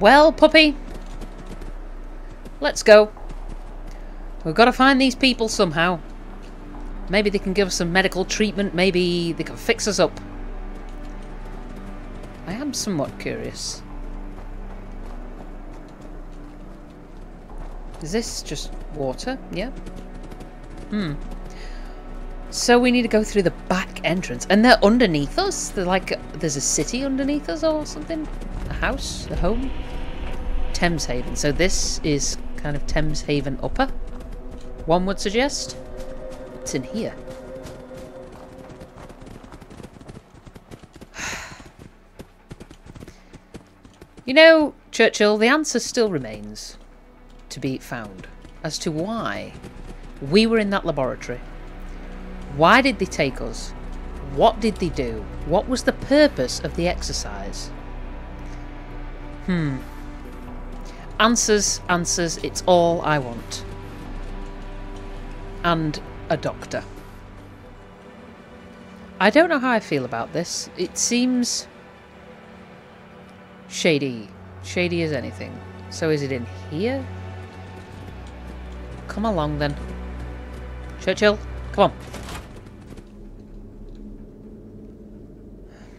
Well, puppy, let's go. We've got to find these people somehow. Maybe they can give us some medical treatment. Maybe they can fix us up. I am somewhat curious. Is this just water? Yeah. Hmm. So we need to go through the back entrance. And they're underneath us? They're like, there's a city underneath us or something? House? A home? Thameshaven. So this is kind of Thameshaven upper, one would suggest. What's in here? you know, Churchill, the answer still remains to be found as to why we were in that laboratory. Why did they take us? What did they do? What was the purpose of the exercise? Hmm. Answers, answers, it's all I want. And a doctor. I don't know how I feel about this. It seems shady. Shady as anything. So is it in here? Come along then. Churchill, come on.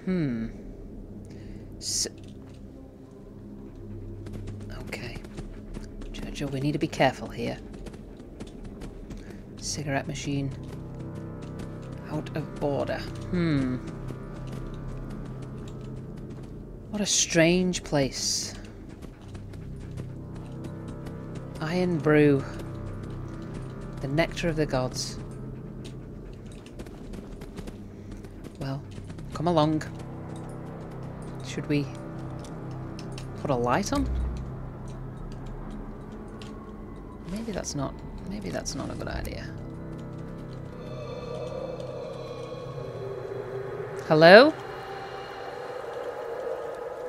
Hmm. S okay. We need to be careful here. Cigarette machine. Out of order. Hmm. What a strange place. Irn-Bru. The nectar of the gods. Well, come along. Should we put a light on? Maybe that's not maybe that's not a good idea. Hello?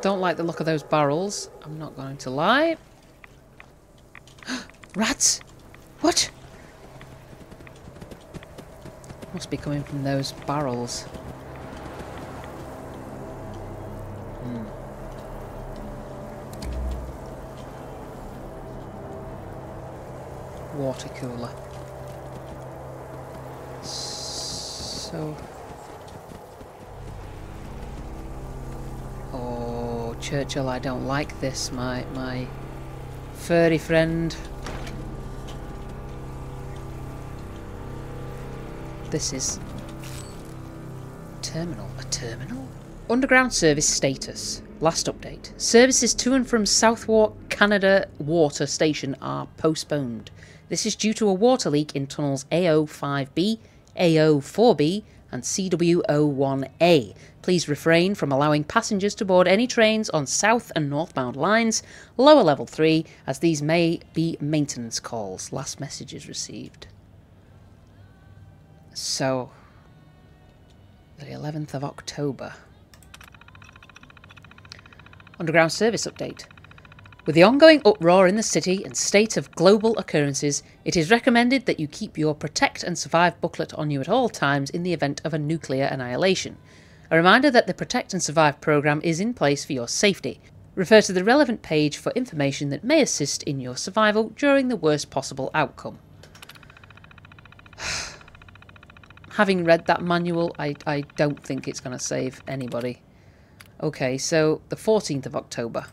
Don't like the look of those barrels. I'm not going to lie. Rats! What? Must be coming from those barrels. Water cooler. So... Oh, Churchill, I don't like this. My, my furry friend This is... Terminal. A terminal? Underground service status. Last update. Services to and from Southwark Canada Water Station are postponed. This is due to a water leak in tunnels AO5B, AO4B, and CW01A. Please refrain from allowing passengers to board any trains on south and northbound lines, lower level 3, as these may be maintenance calls. Last message received. So, the 11th of October. Underground Service Update. With the ongoing uproar in the city and state of global occurrences, it is recommended that you keep your Protect and Survive booklet on you at all times in the event of a nuclear annihilation. A reminder that the Protect and Survive programme is in place for your safety. Refer to the relevant page for information that may assist in your survival during the worst possible outcome. having read that manual, I, I don't think it's going to save anybody. Okay, so the 14th of October.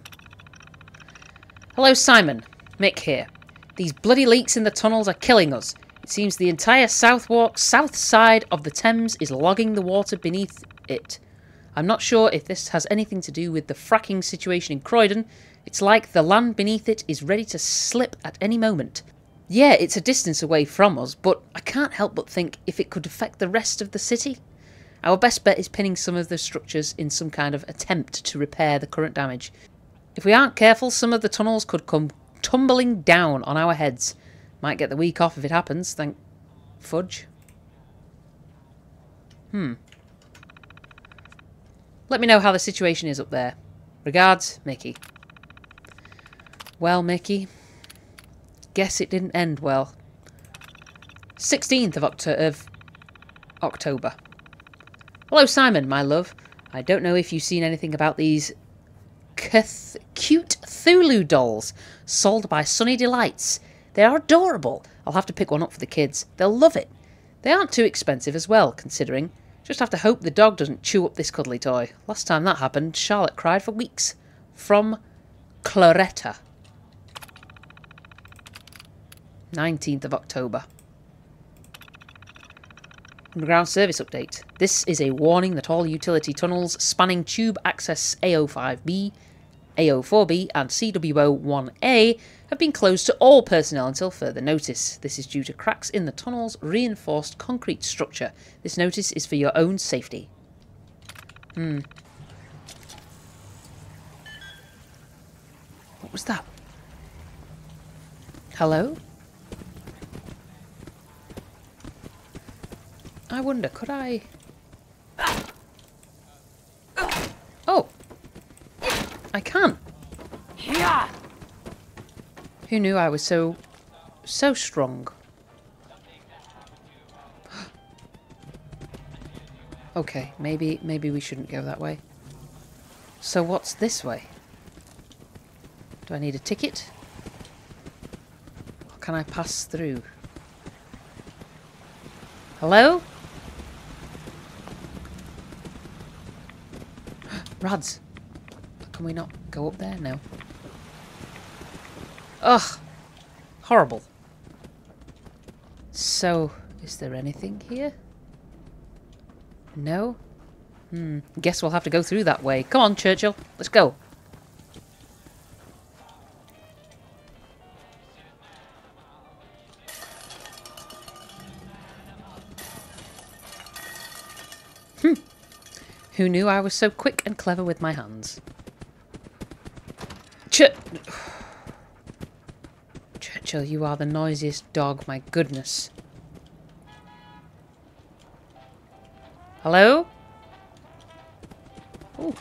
Hello, Simon. Mick here. These bloody leaks in the tunnels are killing us. It seems the entire Southwark south side of the Thames is logging the water beneath it. I'm not sure if this has anything to do with the fracking situation in Croydon. It's like the land beneath it is ready to slip at any moment. Yeah, it's a distance away from us, but I can't help but think if it could affect the rest of the city. Our best bet is pinning some of the structures in some kind of attempt to repair the current damage. If we aren't careful, some of the tunnels could come tumbling down on our heads. Might get the week off if it happens, thank fudge. Hmm. Let me know how the situation is up there. Regards, Mickey. Well, Mickey, guess it didn't end well. 16th of, Octo of October. Hello, Simon, my love. I don't know if you've seen anything about these cute Cthulhu dolls, sold by Sunny Delights. They are adorable. I'll have to pick one up for the kids. They'll love it. They aren't too expensive as well, considering. Just have to hope the dog doesn't chew up this cuddly toy. Last time that happened, Charlotte cried for weeks. From Cloretta. 19th of October. Underground service update. This is a warning that all utility tunnels spanning tube access A05B, A04B, and CWO1A have been closed to all personnel until further notice. This is due to cracks in the tunnel's reinforced concrete structure. This notice is for your own safety. Hmm. What was that? Hello? I wonder, could I... Oh! I can! Who knew I was so... so strong? okay, maybe maybe we shouldn't go that way. So what's this way? Do I need a ticket? Or can I pass through? Hello? Rads. Can we not go up there? No. Ugh. Horrible. So, is there anything here? No? Hmm. Guess we'll have to go through that way. Come on, Churchill. Let's go. Who knew I was so quick and clever with my hands? Ch Churchill, you are the noisiest dog, my goodness. Hello? Ooh.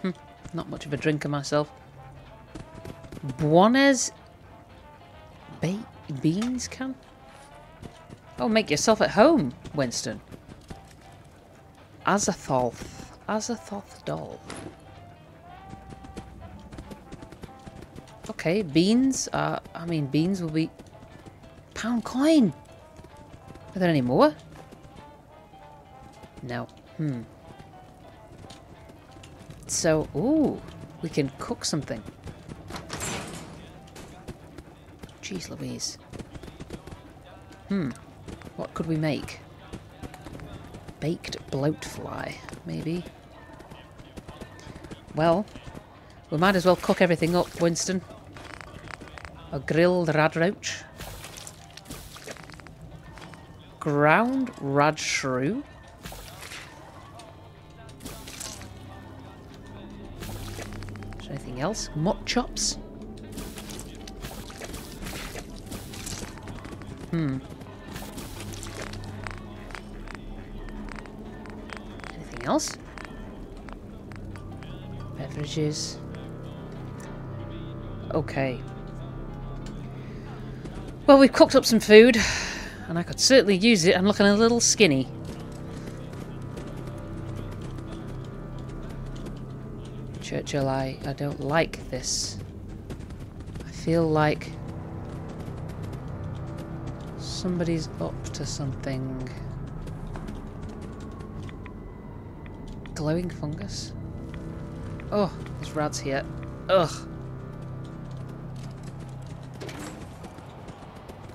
Hmm, not much of a drinker myself. Buones Be beans can? Oh, make yourself at home, Winston. Azathoth. Azathoth doll. Okay, beans. Uh, I mean, beans will be... Pound coin! Are there any more? No. Hmm. So, ooh, we can cook something. Jeez Louise. Hmm. What could we make? Baked bloatfly, maybe? Well, we might as well cook everything up, Winston. A grilled radroach. Ground rad shrew. Is anything else? Mutt chops? Hmm. Else? Beverages. Okay. Well, we've cooked up some food, and I could certainly use it. I'm looking a little skinny. Churchill, I, I don't like this. I feel like somebody's up to something. Glowing fungus? Oh, there's rats here. Ugh.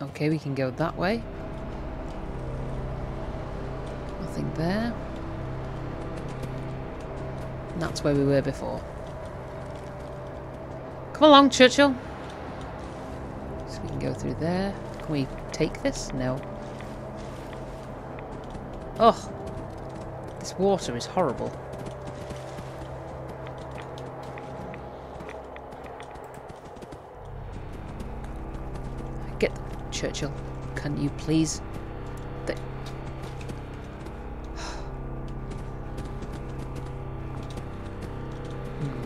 Okay, we can go that way. Nothing there. And that's where we were before. Come along, Churchill. So we can go through there. Can we take this? No. Oh, this water is horrible. Get Churchill. Can you please? The hmm.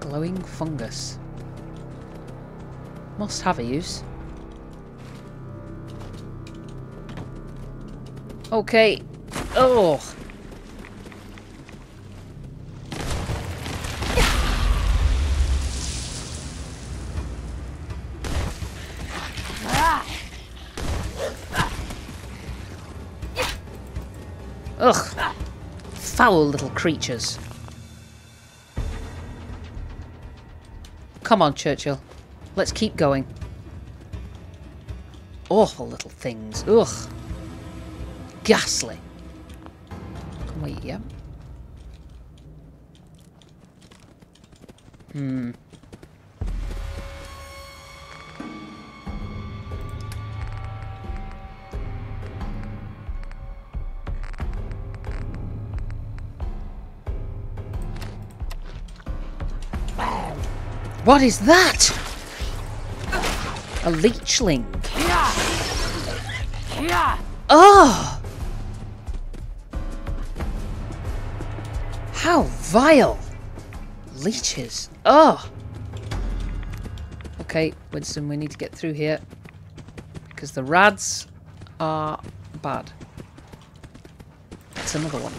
Glowing fungus. Must have a use. Okay. Oh. Ugh. Foul little creatures. Come on, Churchill. Let's keep going. Awful little things. Ugh. Ghastly. Wait, yeah. Hmm. What is that? A leechling. Oh! Vile! Leeches. Oh! Okay, Winston, we need to get through here. Because the rads are bad. That's another one.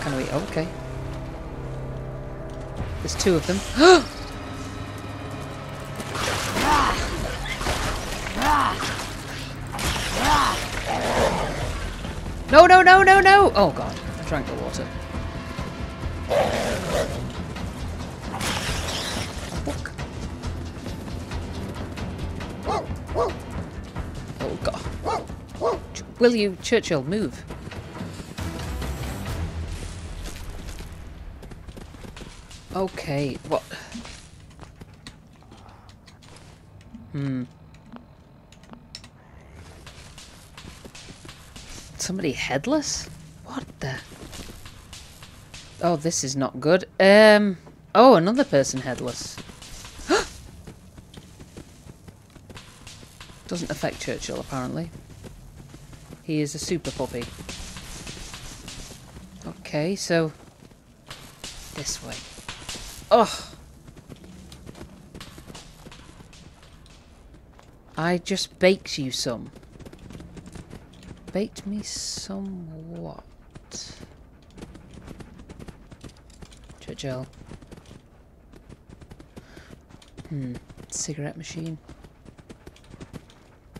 Can we? Oh, okay. There's two of them. no, no, no, no, no! Oh god, I drank the water. Oh god. Will you, Churchill, move? Okay, what? Hmm. Somebody headless? What the? Oh, this is not good. Um. Oh, another person headless. Doesn't affect Churchill, apparently. He is a super puppy. Okay, so... This way. Oh. I just baked you some. Baked me somewhat. Churchill. Hmm. Cigarette machine.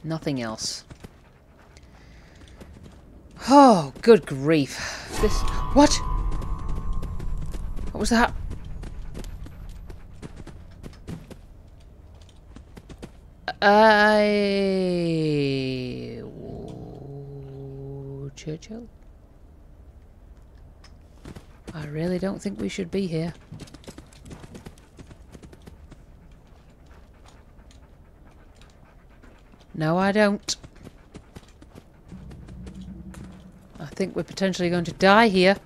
Nothing else. Oh, good grief. This... What? What was that? I... Churchill? I really don't think we should be here. No, I don't. I think we're potentially going to die here.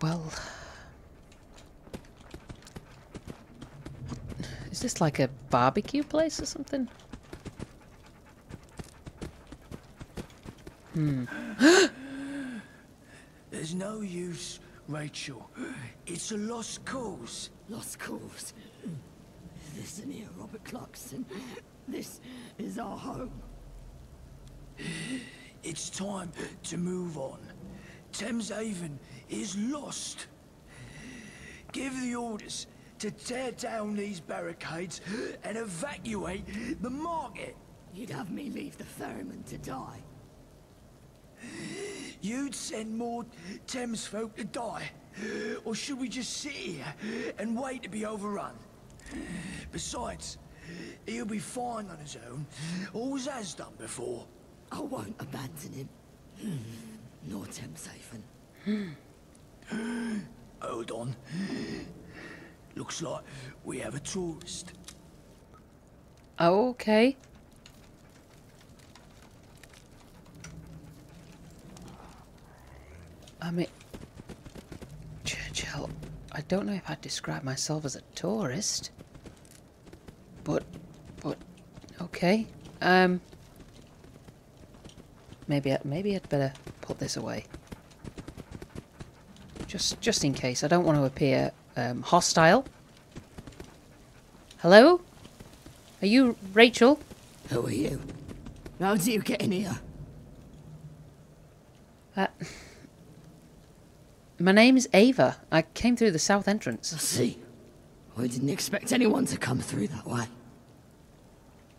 Well... Is this like a barbecue place or something? Hmm. There's no use, Rachel. It's a lost cause. Lost cause. Listen here, Robert Clarkson. This is our home. It's time to move on. Thameshaven is lost. Give the orders to tear down these barricades and evacuate the market. You'd have me leave the ferryman to die. You'd send more Thames folk to die. Or should we just sit here and wait to be overrun? Besides, he'll be fine on his own. Always has done before. I won't abandon him. Hmm. Nor Thames Haven. Hmm. Hold on. Looks like we have a tourist. Oh, okay. I mean, Churchill, I don't know if I'd describe myself as a tourist. But, but, okay. Um, maybe, I, maybe I'd better put this away. Just, just in case. I don't want to appear um, hostile. Hello? Are you Rachel? Who are you? How did you get in here? Uh, my name's Ava. I came through the south entrance. I see. I didn't expect anyone to come through that way.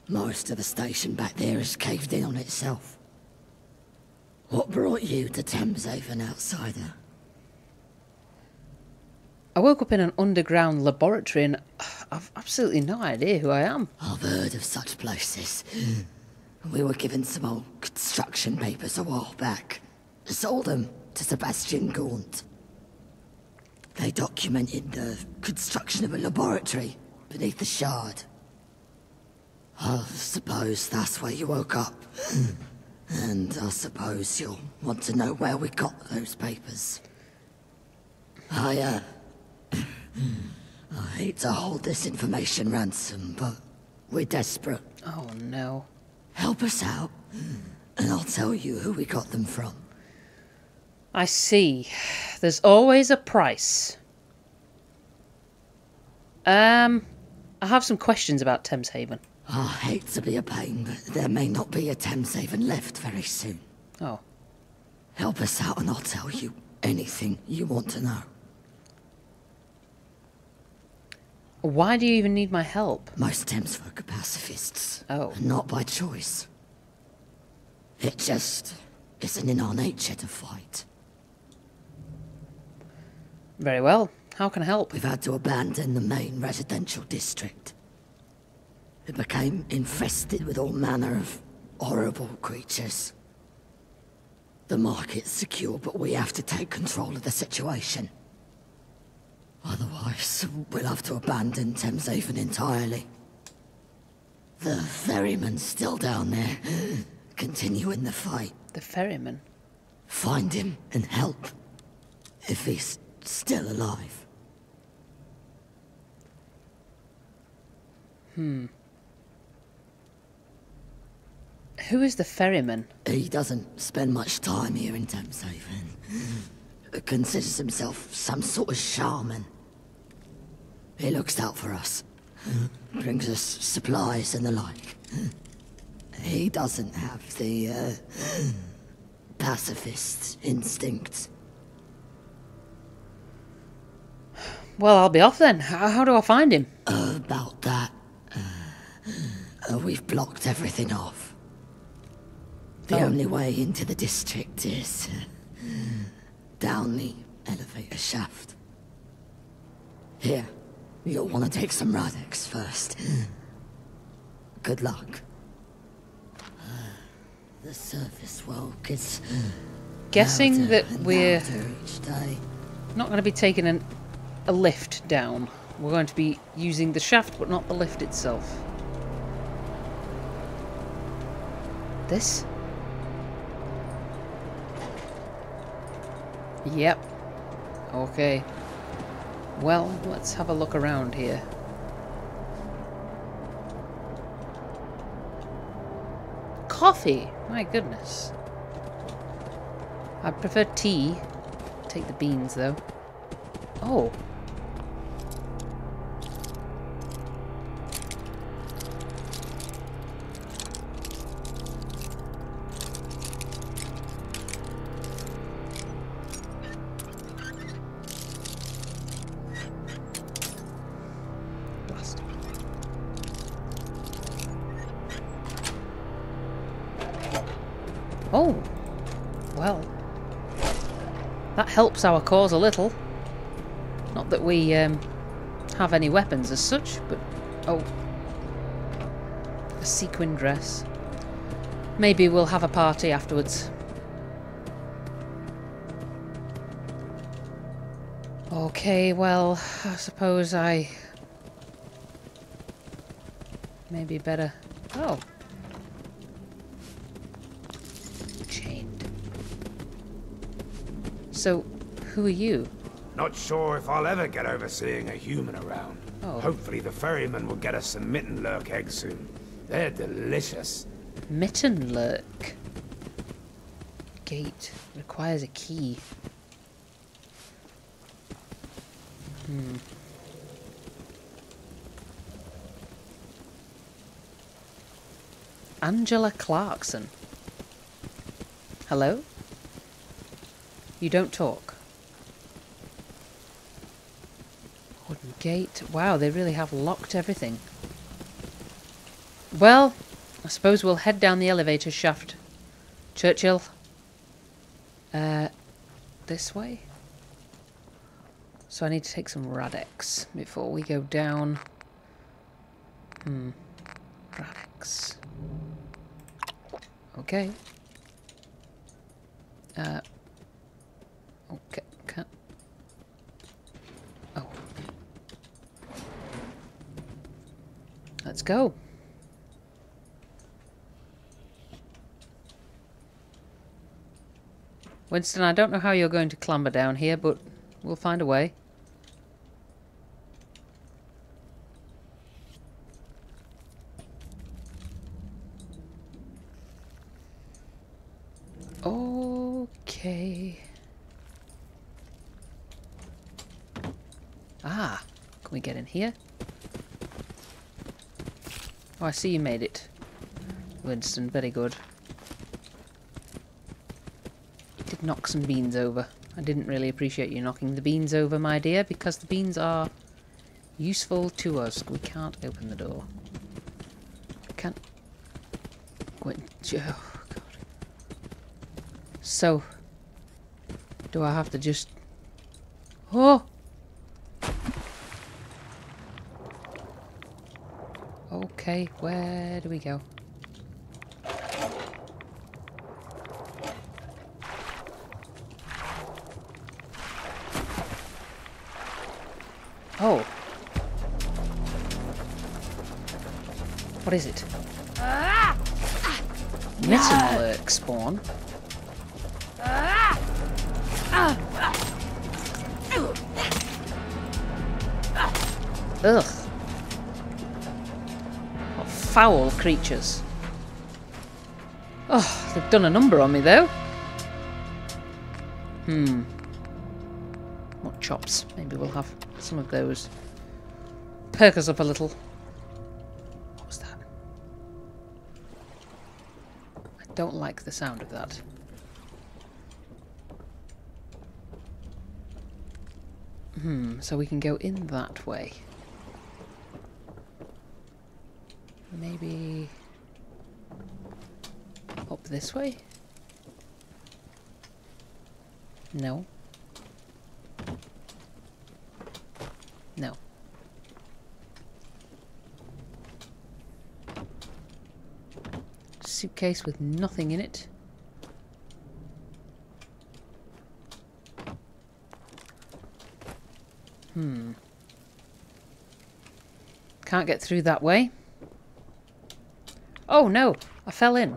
Most of the station back there is caved in on itself. What brought you to Thameshaven, outsider? I woke up in an underground laboratory and I've absolutely no idea who I am. I've heard of such places. We were given some old construction papers a while back. Sold them to Sebastian Gaunt. They documented the construction of a laboratory beneath the shard. I suppose that's where you woke up. And I suppose you'll want to know where we got those papers. I, uh... I hate to hold this information ransom, but we're desperate. Oh no. Help us out, and I'll tell you who we got them from. I see. There's always a price. Um, I have some questions about Thameshaven. I hate to be a pain, but there may not be a Thameshaven left very soon. Oh, Help us out and I'll tell you anything you want to know. why do you even need my help? Most Thames folk are pacifists. Oh. and Not by choice. It just isn't in our nature to fight. Very well. How can I help? We've had to abandon the main residential district. It became infested with all manner of horrible creatures. The market's secure, but we have to take control of the situation. Otherwise, we'll have to abandon Thameshaven entirely. The ferryman's still down there, continuing the fight. The ferryman. Find him and help. If he's still alive. Hmm. Who is the ferryman? He doesn't spend much time here in Thameshaven. Considers himself some sort of shaman. He looks out for us. Brings us supplies and the like. He doesn't have the, uh, pacifist instinct. Well, I'll be off then. How, how do I find him? About that, uh, uh, we've blocked everything off. The Oh. only way into the district is uh, down the elevator shaft. Here, you'll want to take some Rad-X first. Good luck. Uh, The surface walk is Guessing that we're each day. not going to be taking an, a lift down. We're going to be using the shaft, but not the lift itself. This? Yep. Okay. Well, let's have a look around here. Coffee! My goodness. I prefer tea. Take the beans, though. Oh. Oh. Well. That helps our cause a little. Not that we um, have any weapons as such, but... Oh. A sequin dress. Maybe we'll have a party afterwards. Okay, well, I suppose I... Maybe better... Oh. So, who are you? Not sure if I'll ever get over seeing a human around. Oh. Hopefully the ferryman will get us some mirelurk eggs soon. They're delicious. Mirelurk. Gate requires a key. Hmm. Angela Clarkson. Hello? You don't talk. Wooden gate. Wow, they really have locked everything. Well, I suppose we'll head down the elevator shaft. Churchill. Uh, this way? So I need to take some Rad-X before we go down. Hmm. Rad-X. Okay. Uh. Okay. Can. Oh. Let's go. Winston, I don't know how you're going to clamber down here, but we'll find a way. Okay. Ah, can we get in here? Oh, I see you made it. Winston, very good. did knock some beans over. I didn't really appreciate you knocking the beans over, my dear, because the beans are useful to us. We can't open the door. Can't... Gwen... Oh, God. So... Do I have to just... Oh! Okay, where do we go? Oh. What is it? Mirelurk spawn. Ugh. Foul creatures. Oh, they've done a number on me though. Hmm. What chops? Maybe we'll have some of those. Perk us up a little. What was that? I don't like the sound of that. Hmm, so we can go in that way. Maybe up this way? No. No. Suitcase with nothing in it. Hmm. Can't get through that way. Oh no, I fell in.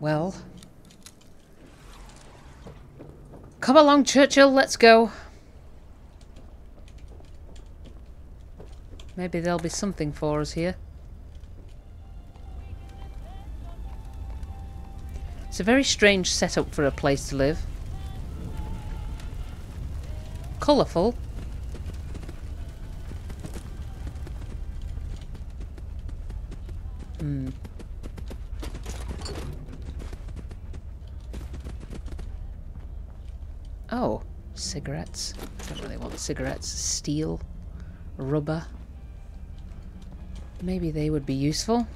Well. Come along, Churchill, let's go. Maybe there'll be something for us here. It's a very strange setup for a place to live. Colourful. Hmm. Oh, cigarettes. I don't really want cigarettes. Steel. Rubber. Maybe they would be useful.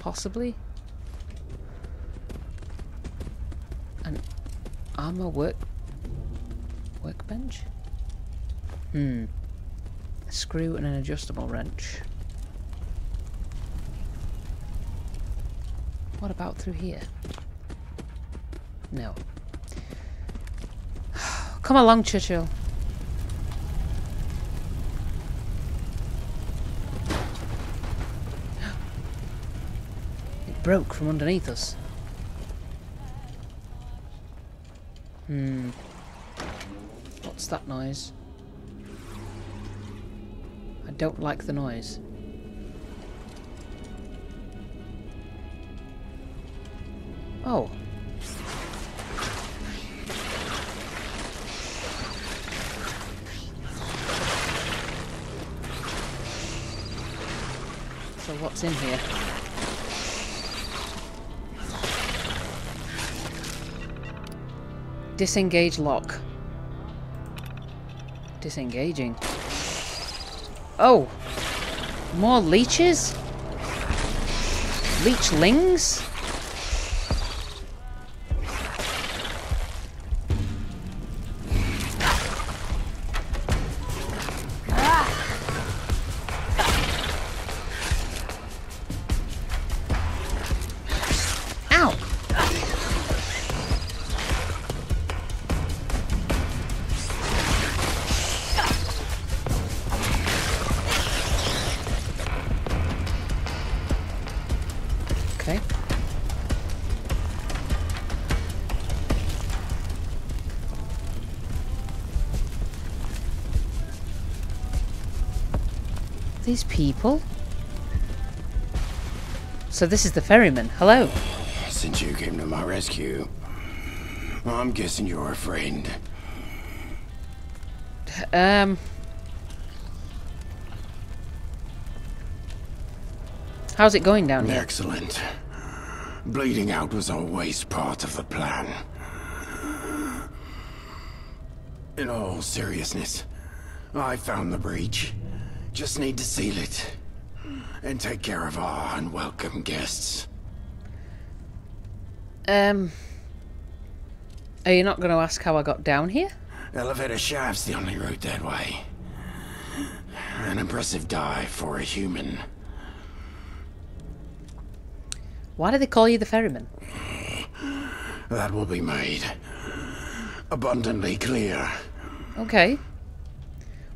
Possibly. An armor work workbench? Hmm. A screw and an adjustable wrench. What about through here? No. Come along, Churchill. It broke from underneath us. Hmm. What's that noise? I don't like the noise. Oh. So what's in here? Disengage lock. Disengaging. Oh! More leeches? Leechlings? Okay. These people? So this is the ferryman. Hello. Since you came to my rescue, I'm guessing you're a friend. Um. How's it going down here? Excellent. Bleeding out was always part of the plan. In all seriousness, I found the breach. Just need to seal it. And take care of our unwelcome guests. Um. Are you not going to ask how I got down here? Elevator shaft's the only route that way. An impressive dive for a human. Why do they call you the ferryman? That will be made abundantly clear. Okay.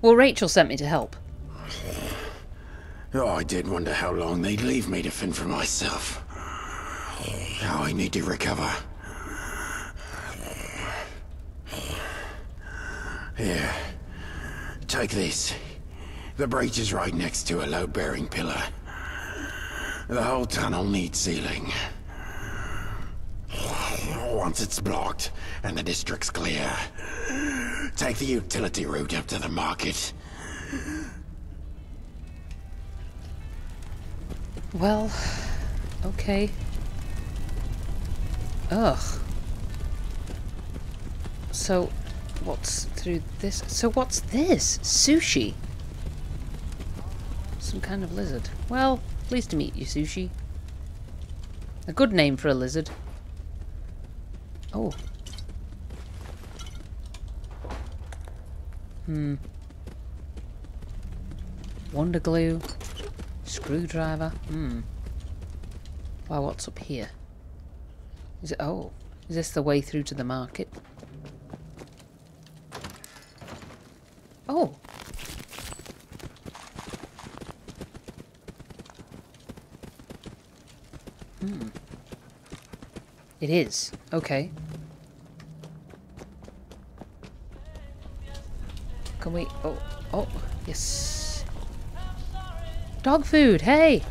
Well, Rachel sent me to help. Oh, I did wonder how long they'd leave me to fend for myself. Now I need to recover. Here. Take this. The breach is right next to a load-bearing pillar. The whole tunnel needs sealing. Once it's blocked and the district's clear, take the utility route up to the market. Well, okay. Ugh. So, what's through this? So, what's this? Sushi? Some kind of lizard. Well, pleased to meet you, Sushi. A good name for a lizard. Oh. Hmm. Wonder glue. Screwdriver. Hmm. Wow, what's up here? Is it? Oh, is this the way through to the market? Oh. Hmm. It is. Okay. Can we? Oh, oh, yes. Dog food. Hey.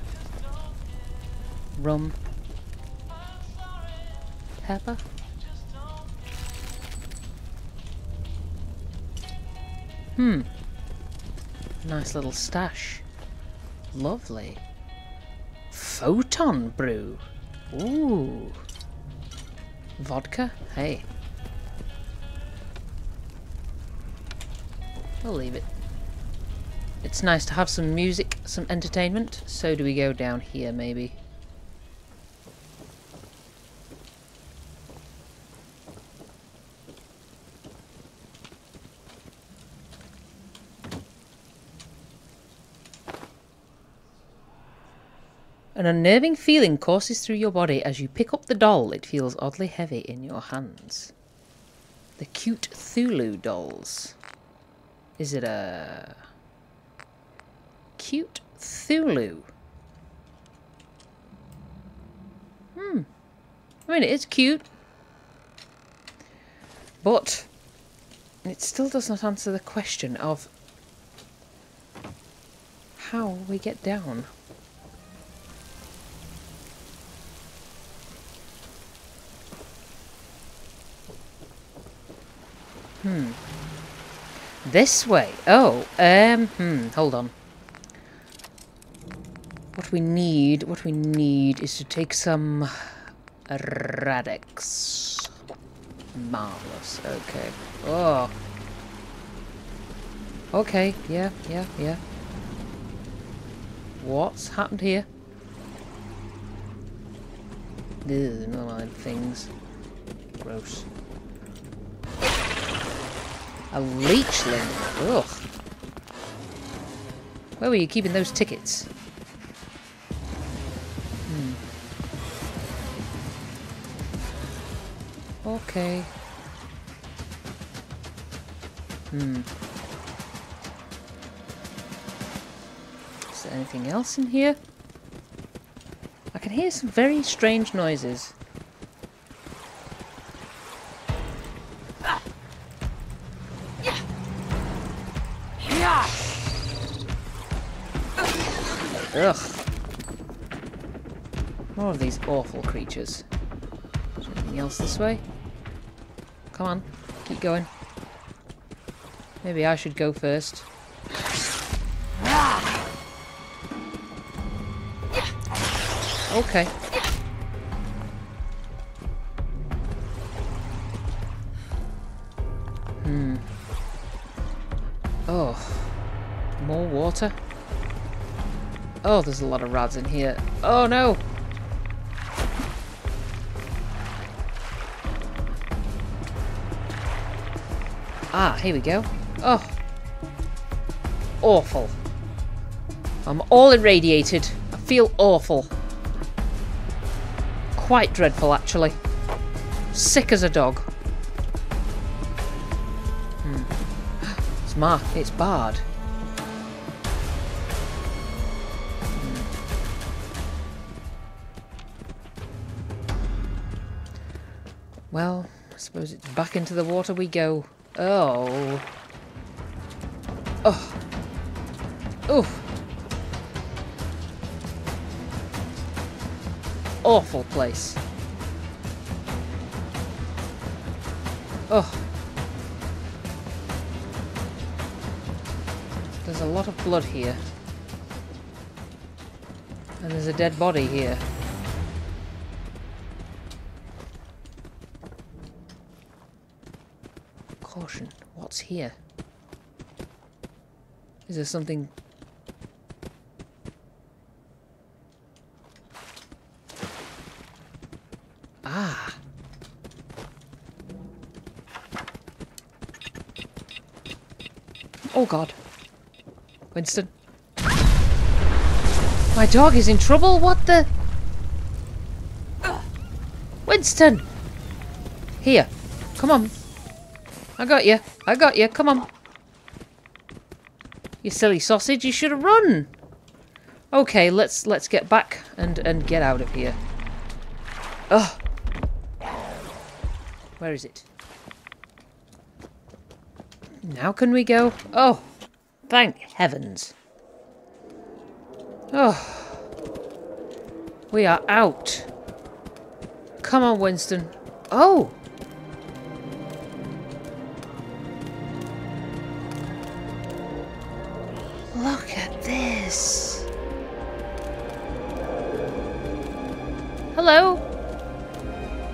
Rum. Pepper. Hmm. Nice little stash. Lovely. Photon brew. Ooh. Vodka? Hey. We'll leave it. It's nice to have some music, some entertainment. So do we go down here, maybe? An unnerving feeling courses through your body as you pick up the doll. It feels oddly heavy in your hands. The cute Cthulhu dolls. Is it a cute Cthulhu? Hmm. I mean, it is cute. But it still does not answer the question of how we get down. Hmm. This way. Oh, um, hmm, hold on. What we need, what we need is to take some Rad-X. Marvelous. Okay. Oh. Okay, yeah, yeah, yeah. What's happened here? Ugh, no things. Gross. A leechling. Ugh. Where were you keeping those tickets? Hmm. Okay. Hmm. Is there anything else in here? I can hear some very strange noises. Awful creatures. Is anything else this way? Come on, keep going. Maybe I should go first. Okay. Hmm. Oh. More water? Oh, there's a lot of rods in here. Oh no! Ah, here we go. Oh. Awful. I'm all irradiated. I feel awful. Quite dreadful, actually. Sick as a dog. Hmm. It's Mark. It's Bard. Well, I suppose it's back into the water we go. Oh. Oh. Oof. Awful place. Oh. There's a lot of blood here. And there's a dead body here. Caution. What's here? Is there something... Ah. Oh god. Winston. My dog is in trouble? What the... Winston! Here. Come on. I got you. I got you. Come on. You silly sausage. You should have run. Okay, let's let's get back and and get out of here. Ugh. Where is it? Now can we go? Oh, thank heavens. Oh. We are out. Come on, Winston. Oh. Look at this. Hello.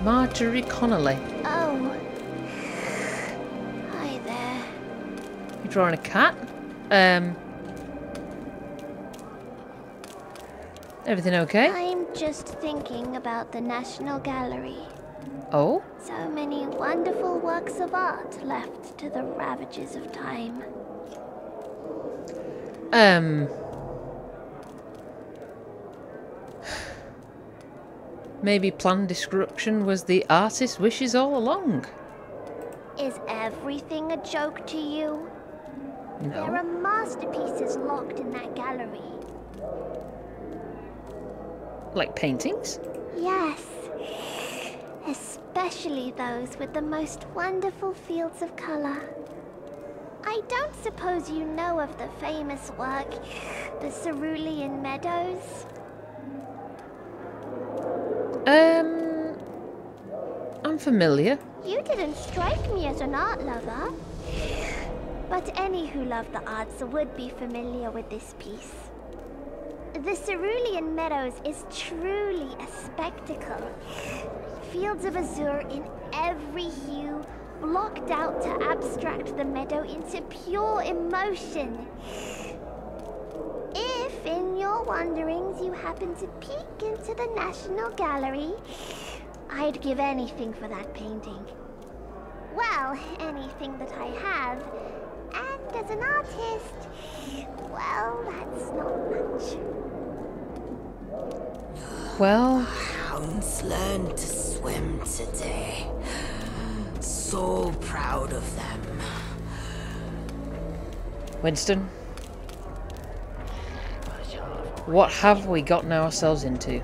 Marjorie Connolly. Oh. Hi there. You drawing a cat? Um. Everything okay? I'm just thinking about the National Gallery. Oh? So many wonderful works of art left to the ravages of time. Um. Maybe planned destruction was the artist's wishes all along. Is everything a joke to you? There are masterpieces locked in that gallery. Like paintings? Yes. Especially those with the most wonderful fields of color. I don't suppose you know of the famous work, The Cerulean Meadows? Um. I'm familiar. You didn't strike me as an art lover. But any who love the arts would be familiar with this piece. The Cerulean Meadows is truly a spectacle. Fields of azure in every hue, blocked out to abstract the meadow into pure emotion. If, in your your wanderings you happen to peek into the National Gallery, I'd give anything for that painting. Well, anything that I have. And as an artist, well, that's not much. Well, Hounds learned to swim today. So proud of them. Winston, what have we gotten ourselves into?